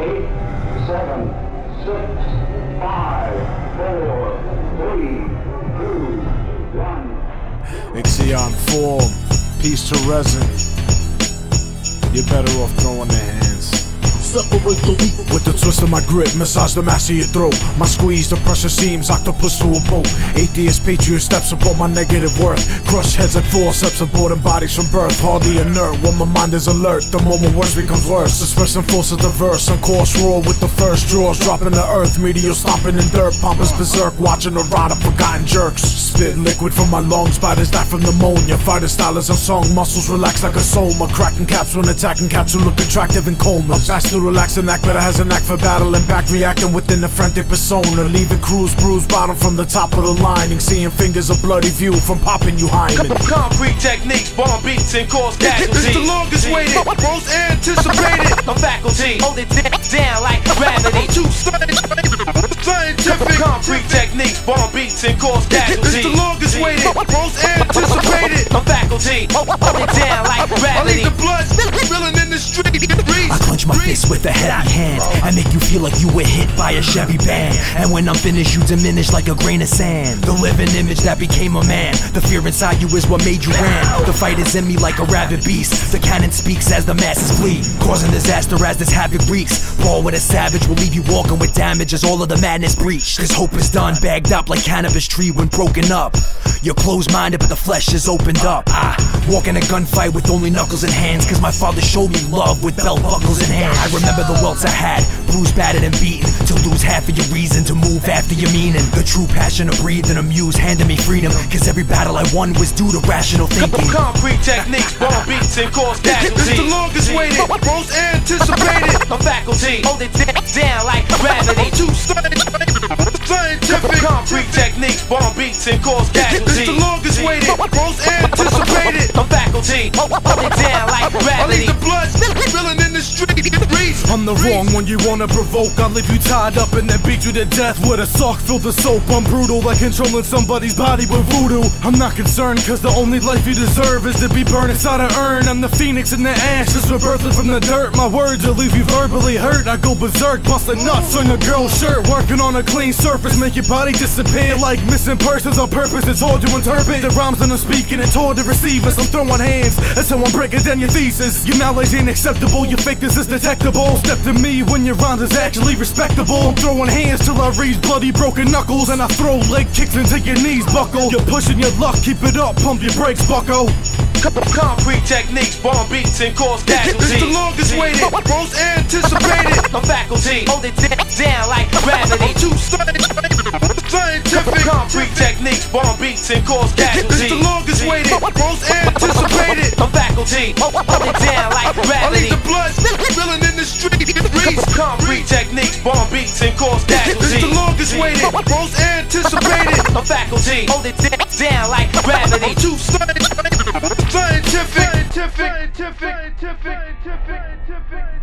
Eight, seven, six, five, four, three, two, one. Ixion form, peace to Rezin. You're better off throwing the hands. The weak With the twist of my grip, massage the mass of your throat. My squeeze, the pressure seems octopus to a boat. Atheist patriot steps support my negative worth. Crush heads like forceps, and aborting bodies from birth. Hardly inert when my mind is alert. The moment worse becomes worse. Expressing force of the verse. On course roar with the first draws. Dropping the earth, meteor stomping in dirt. Pompous berserk, watching a rod of forgotten jerks. Spit liquid from my lungs, spiders die from pneumonia. Fighter style is song, muscles relax like a soma. Cracking caps when attacking who look attractive in comas. Bastard relax and act, but I has a knack for battle and back reacting within the frantic persona. Leaving crews bruised bottom from the top of the lining. Seeing fingers of bloody view from popping you hymen. Concrete techniques, bomb beats, and cause casualties. It's casualties. the longest waited, most anticipated. A faculty, hold it da- down like gravity. Too scientific. scientific. Concrete techniques, bomb beats, and cause casualties. It's the longest waited, most anticipated. A faculty, hold it down like I leave gravity. the blood spilling in the street. I clench my fist with a heavy hand and make you feel like you were hit by a Chevy van. And when I'm finished, you diminish like a grain of sand. The living image that became a man. The fear inside you is what made you ran. The fight is in me like a rabid beast. The cannon speaks as the masses flee, causing disaster as this havoc wreaks. Ball with a savage will leave you walking with damage as all of the madness breached. Cause hope is done, bagged up like cannabis tree when broken up. You're closed minded, but the flesh is opened up. I walk in a gunfight with only knuckles and hands. Cause my father showed me love with belt buckles in hand. I remember the welts I had, bruised, battered, and beaten. To lose half of your reason, to move after your meaning. The true passion of breathing, a muse handing me freedom. Cause every battle I won was due to rational thinking. Couple Concrete techniques, bomb beats, and cause casualties It's the longest waited, most anticipated. A faculty, hold it down like gravity. Too scientific. scientific. Concrete techniques, bomb beats, and cause casualties. It's the longest waited, most anticipated. A faculty, hold it down like I leave the blood I'm the wrong one you wanna provoke. I'll leave you tied up and then beat you to death with a sock filled with soap. I'm brutal, like controlling somebody's body with voodoo. I'm not concerned, cause the only life you deserve is to be burned inside an urn. I'm the phoenix in the ashes, rebirthing from the dirt. My words will leave you verbally hurt. I go berserk, busting nuts on your girl's shirt. Working on a clean surface, make your body disappear like missing persons on purpose. It's hard to interpret the rhymes that I'm speaking. It's hard to receive as I'm throwing hands. That's how I'm breaking down your thesis. Your knowledge ain't acceptable, your fakeness is detectable. Step to me when your rhymes is actually respectable. I'm throwing hands till I reach bloody broken knuckles, and I throw leg kicks until your knees buckle. You're pushing your luck, keep it up, pump your brakes, bucko. Concrete techniques, bomb beats, and cause casualties. It's the longest waited, most anticipated. A faculty, hold it down like gravity. I'm Too scientific. Concrete techniques, bomb beats, and cause casualties. It's the longest waited, most anticipated. A faculty, hold it down like gravity. Street. Concrete techniques, bomb beats, and cause It's casualties. the longest waited, most anticipated. A faculty, hold it down like gravity. Too scientific. Scientific. Scientific. Scientific. Scientific. Scientific.